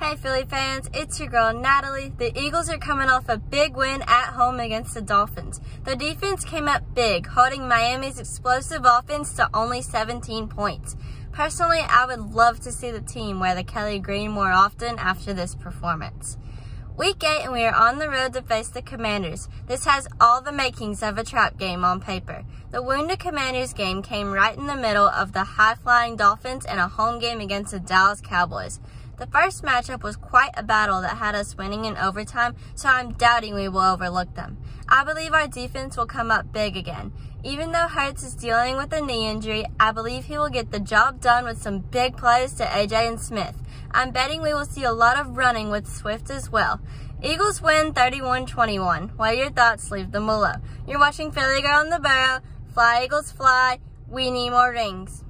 Hey Philly fans, it's your girl Natalie. The Eagles are coming off a big win at home against the Dolphins. The defense came up big, holding Miami's explosive offense to only 17 points. Personally, I would love to see the team wear the Kelly green more often after this performance. Week 8 and we are on the road to face the Commanders. This has all the makings of a trap game on paper. The Wounded Commanders game came right in the middle of the high-flying Dolphins and a home game against the Dallas Cowboys. The first matchup was quite a battle that had us winning in overtime, so I'm doubting we will overlook them. I believe our defense will come up big again. Even though Hurts is dealing with a knee injury, I believe he will get the job done with some big plays to AJ and Smith. I'm betting we will see a lot of running with Swift as well. Eagles win 31-21. What are your thoughts? Leave them below. You're watching Philly Girl on the Borough. Fly Eagles fly. We need more rings.